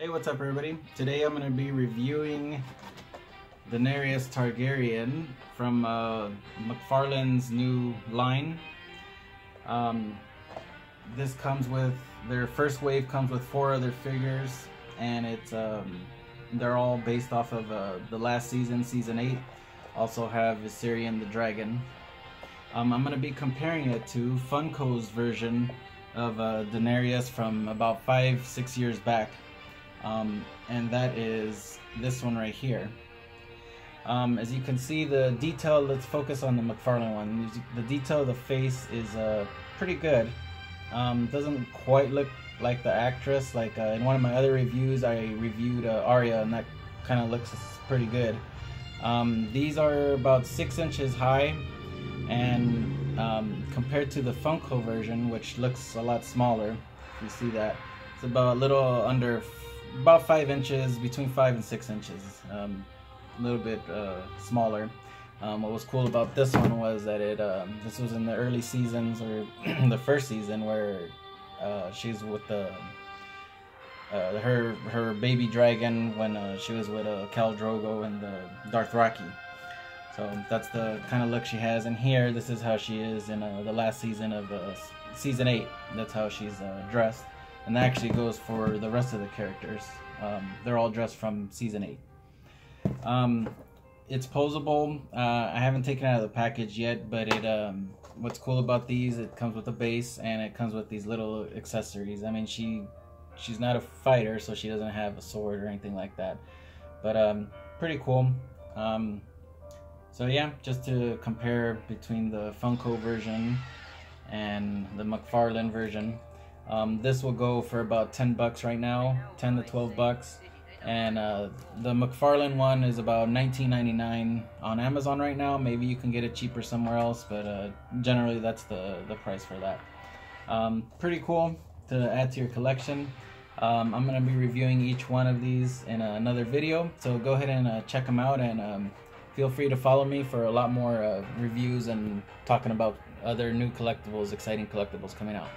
Hey, what's up everybody? Today I'm going to be reviewing Daenerys Targaryen from uh, McFarlane's new line. Um, this comes with, their first wave comes with four other figures and it's um, they're all based off of uh, the last season, season 8. Also have Viserion the Dragon. Um, I'm going to be comparing it to Funko's version of uh, Daenerys from about 5-6 years back um, and that is this one right here. Um, as you can see, the detail, let's focus on the McFarlane one. The detail of the face is uh, pretty good. Um, doesn't quite look like the actress. Like uh, in one of my other reviews, I reviewed uh, Arya, and that kind of looks pretty good. Um, these are about six inches high, and um, compared to the Funko version, which looks a lot smaller, you see that, it's about a little under about five inches, between five and six inches, um, a little bit uh, smaller. Um, what was cool about this one was that it um, this was in the early seasons or the first season where uh, she's with the uh, her her baby dragon when uh, she was with uh, Khal Drogo and the Darth Dothraki. So that's the kind of look she has. And here, this is how she is in uh, the last season of uh, season eight. That's how she's uh, dressed and that actually goes for the rest of the characters. Um, they're all dressed from season eight. Um, it's posable. Uh, I haven't taken it out of the package yet, but it. Um, what's cool about these? It comes with a base and it comes with these little accessories. I mean, she she's not a fighter, so she doesn't have a sword or anything like that. But um, pretty cool. Um, so yeah, just to compare between the Funko version and the McFarlane version. Um, this will go for about 10 bucks right now, 10 to 12 bucks. And uh, the McFarlane one is about 19.99 on Amazon right now. Maybe you can get it cheaper somewhere else, but uh, generally that's the, the price for that. Um, pretty cool to add to your collection. Um, I'm going to be reviewing each one of these in another video, so go ahead and uh, check them out and um, feel free to follow me for a lot more uh, reviews and talking about other new collectibles, exciting collectibles coming out.